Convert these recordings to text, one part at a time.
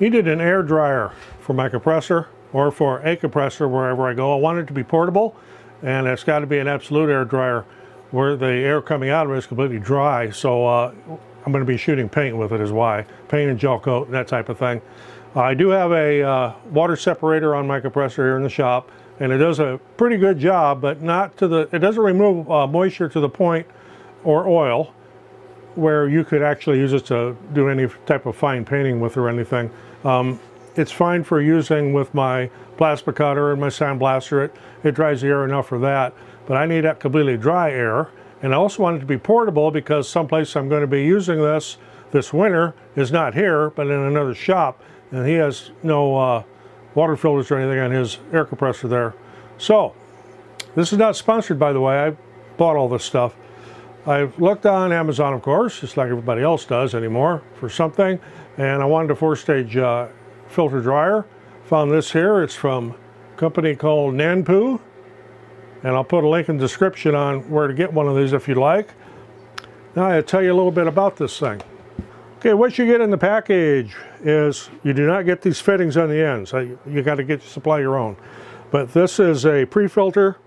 Needed an air dryer for my compressor or for a compressor wherever I go. I want it to be portable and it's got to be an absolute air dryer where the air coming out of it is completely dry. So uh, I'm going to be shooting paint with it is why. Paint and gel coat and that type of thing. I do have a uh, water separator on my compressor here in the shop and it does a pretty good job, but not to the, it doesn't remove uh, moisture to the point or oil where you could actually use it to do any type of fine painting with or anything. Um, it's fine for using with my plasma cutter and my sandblaster. It, it dries the air enough for that, but I need that completely dry air. And I also want it to be portable because someplace I'm going to be using this this winter is not here, but in another shop. And he has no uh, water filters or anything on his air compressor there. So, this is not sponsored, by the way. I bought all this stuff. I've looked on Amazon, of course, just like everybody else does anymore, for something. And I wanted a four-stage uh, filter dryer. Found this here. It's from a company called Nanpu. And I'll put a link in the description on where to get one of these if you'd like. Now I'll tell you a little bit about this thing. Okay, what you get in the package is you do not get these fittings on the ends. You got to get supply your own. But this is a pre-filter,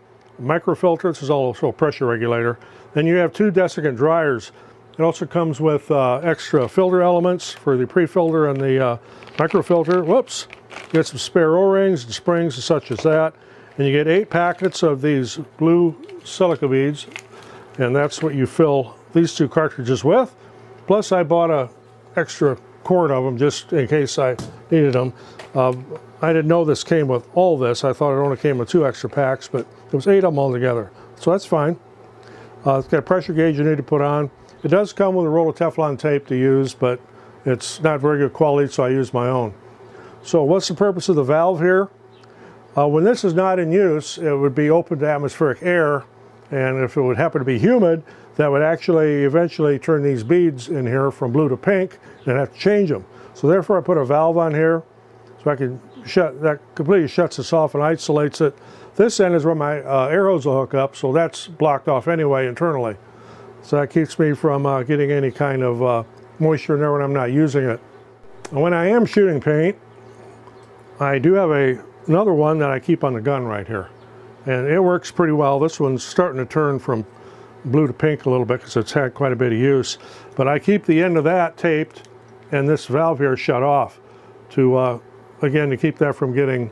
microfilter. This is also a pressure regulator. Then you have two desiccant dryers. It also comes with uh, extra filter elements for the pre-filter and the uh, microfilter. Whoops. You get some spare O-rings and springs and such as that. And you get eight packets of these blue silica beads. And that's what you fill these two cartridges with. Plus I bought a extra quart of them just in case I needed them. Um, I didn't know this came with all this. I thought it only came with two extra packs, but it was eight of them all together. So that's fine. Uh, it's got a pressure gauge you need to put on. It does come with a roll of Teflon tape to use, but it's not very good quality, so I use my own. So what's the purpose of the valve here? Uh, when this is not in use, it would be open to atmospheric air, and if it would happen to be humid, that would actually eventually turn these beads in here from blue to pink and have to change them. So therefore I put a valve on here so I can shut, that completely shuts this off and isolates it. This end is where my uh, air hose will hook up, so that's blocked off anyway internally. So that keeps me from uh, getting any kind of uh, moisture in there when I'm not using it. And when I am shooting paint, I do have a, another one that I keep on the gun right here. And it works pretty well. This one's starting to turn from blue to pink a little bit because it's had quite a bit of use. But I keep the end of that taped and this valve here shut off to, uh, again, to keep that from getting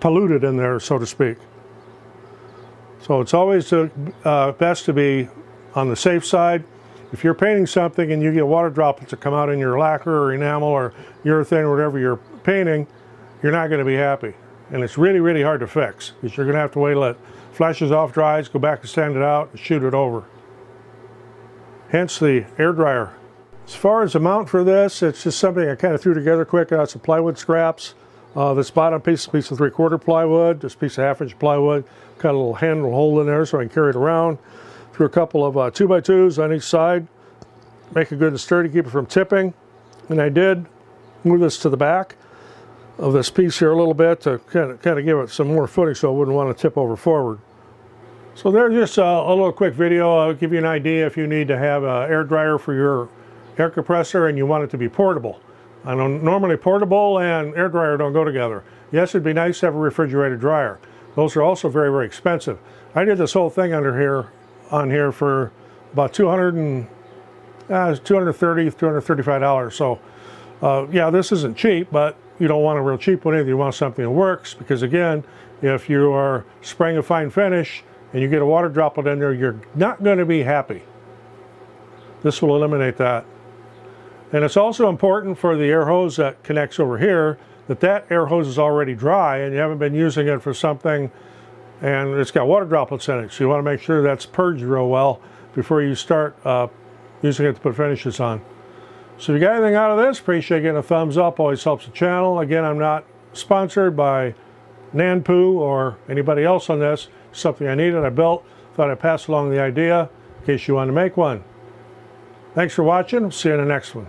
polluted in there, so to speak. So it's always uh, best to be on the safe side. If you're painting something and you get water droplets that come out in your lacquer or enamel or urethane or whatever you're painting, you're not going to be happy. And it's really, really hard to fix because you're going to have to wait till it flashes off, dries, go back and sand it out, and shoot it over. Hence the air dryer. As far as the mount for this, it's just something I kind of threw together quick out of some plywood scraps. Uh, this bottom piece piece of three-quarter plywood, this piece of half-inch plywood. Got a little handle hole in there so I can carry it around. Threw a couple of uh, two by twos on each side. Make it good and sturdy, keep it from tipping. And I did move this to the back of this piece here a little bit to kind of, kind of give it some more footing so it wouldn't want to tip over forward. So there's just a, a little quick video. I'll give you an idea if you need to have an air dryer for your air compressor and you want it to be portable. I know normally portable and air dryer don't go together. Yes, it'd be nice to have a refrigerated dryer. Those are also very, very expensive. I did this whole thing under here, on here for about 200 and, uh, 230 $235. So uh, yeah, this isn't cheap, but you don't want a real cheap one either. You want something that works because again, if you are spraying a fine finish and you get a water droplet in there, you're not going to be happy. This will eliminate that. And it's also important for the air hose that connects over here that that air hose is already dry and you haven't been using it for something and it's got water droplets in it. So you want to make sure that's purged real well before you start uh, using it to put finishes on. So if you got anything out of this, appreciate getting a thumbs up. Always helps the channel. Again, I'm not sponsored by Nanpu or anybody else on this. Something I needed, I built. Thought I'd pass along the idea in case you want to make one. Thanks for watching. See you in the next one.